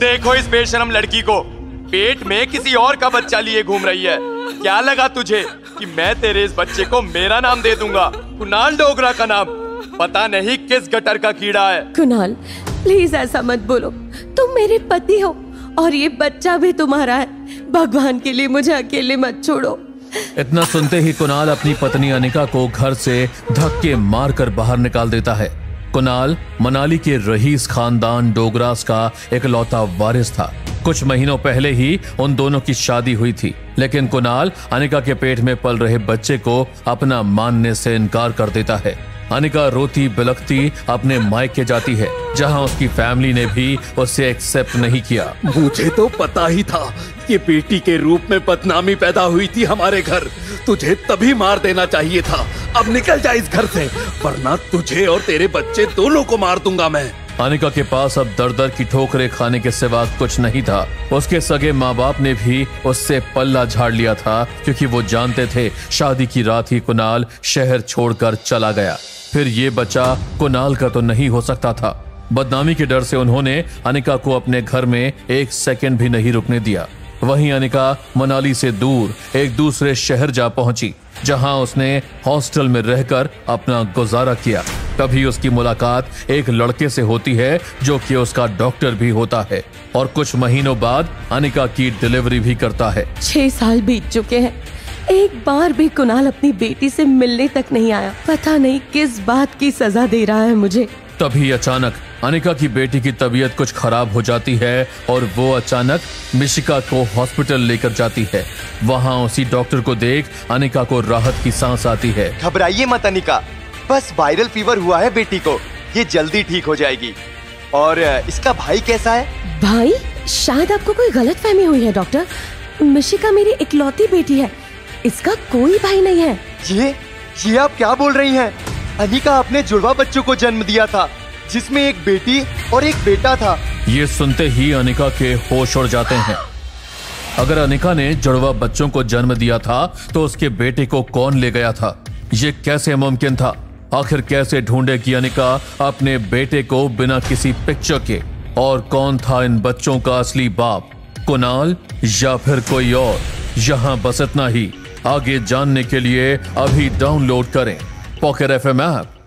देखो इस बेशरम लड़की को। पेट में किसी और का बच्चा लिए घूम रही है। क्या लगा तुझे कि मैं तेरे इस बच्चे को मेरा नाम दे दूँगा? कुणाल डोगरा का नाम? पता नहीं किस गटर का कीड़ा है। कुणाल प्लीज़ ऐसा मत बोलो। तुम मेरे पति हो और ये बच्चा भी तुम्हारा है। भगवान के लिए मुझे अकेले मत छोड़ो। इतना सुनते ही कुणाल अपनी पत्नी अनिका को घर से धक्के मारकर बाहर निकाल देता है। कुणाल मनाली के रहीस खानदान डोगरास का एक लौता वारिस था। कुछ महीनों पहले ही उन दोनों की शादी हुई थी, लेकिन कुनाल अनिका के पेट में पल रहे बच्चे को अपना मानने से इनकार कर देता है। अनिका रोती बिलखती अपने मायके जाती है जहाँ उसकी फैमिली ने भी उसे एक्सेप्ट नहीं किया। मुझे तो पता ही था कि बेटी के रूप में बदनामी पैदा हुई थी हमारे घर। तुझे तभी मार देना चाहिए था। अब निकल जा इस घर से वरना तुझे और तेरे बच्चे दोनों को मार दूँगा मैं। अनिका के पास अब दर दर की ठोकरे खाने के सिवा कुछ नहीं था। उसके सगे माँ बाप ने भी उससे पल्ला झाड़ लिया था क्योंकि वो जानते थे शादी की रात ही कुनाल शहर छोड़कर चला गया। फिर ये बच्चा कुणाल का तो नहीं हो सकता था। बदनामी के डर से उन्होंने अनिका को अपने घर में एक सेकंड भी नहीं रुकने दिया। वहीं अनिका मनाली से दूर एक दूसरे शहर जा पहुँची, जहाँ उसने हॉस्टल में रहकर अपना गुजारा किया। तभी उसकी मुलाकात एक लड़के से होती है, जो कि उसका डॉक्टर भी होता है। और कुछ महीनों बाद अनिका की डिलीवरी भी करता है। छह साल बीत चुके हैं। एक बार भी कुणाल अपनी बेटी से मिलने तक नहीं आया। पता नहीं किस बात की सजा दे रहा है मुझे। तभी अचानक अनिका की बेटी की तबीयत कुछ खराब हो जाती है और वो अचानक मिशिका को हॉस्पिटल लेकर जाती है। वहाँ उसी डॉक्टर को देख अनिका को राहत की सांस आती है। घबराइए मत अनिका। बस वायरल फीवर हुआ है बेटी को। ये जल्दी ठीक हो जाएगी। और इसका भाई कैसा है? भाई शायद आपको कोई गलत फहमी हुई है डॉक्टर। मिशिका मेरी इकलौती बेटी है। इसका कोई भाई नहीं है। ये ये आप क्या बोल रही हैं? अनिका अपने जुड़वा बच्चों को जन्म दिया था जिसमें एक बेटी और एक बेटा था। ये सुनते ही अनिका के होश उड़ जाते हैं। अगर अनिका ने जुड़वा बच्चों को जन्म दिया था तो उसके बेटे को कौन ले गया था? ये कैसे मुमकिन था? आखिर कैसे ढूंढे कि अनिका अपने बेटे को बिना किसी पिक्चर के? और कौन था इन बच्चों का असली बाप? कुणाल या फिर कोई और? यहाँ बस इतना ही। आगे जानने के लिए अभी डाउनलोड करें पॉकेट एफ़ एम ऐप।